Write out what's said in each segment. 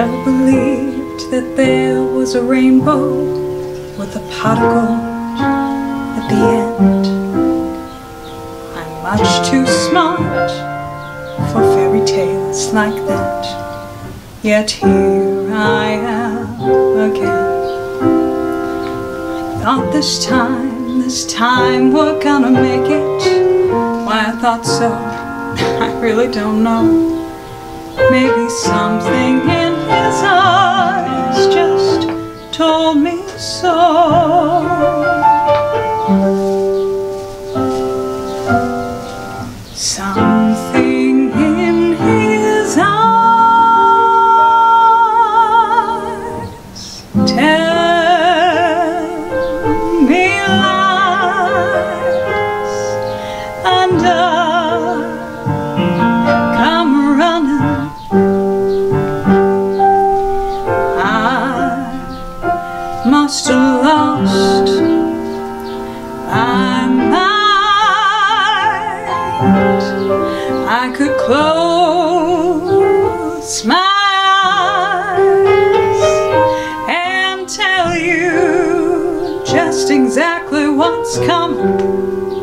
never believed that there was a rainbow with a pot of gold at the end. I'm much too smart for fairy tales like that. Yet here I am again. I thought this time, this time we're gonna make it. Why I thought so, I really don't know. Maybe something in must have lost my mind. I could close my eyes and tell you just exactly what's coming.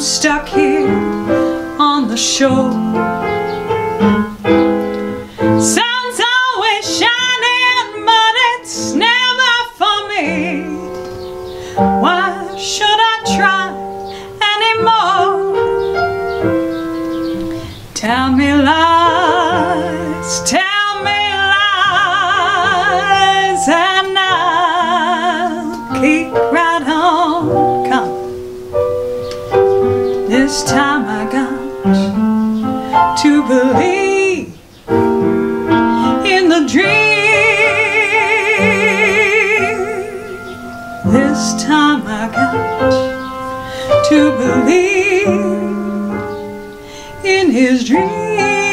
Stuck here on the shore. Sun's always shining, but it's never for me. Why should I try anymore? Tell me lies, this time I got to believe in the dream. This time I got to believe in his dream.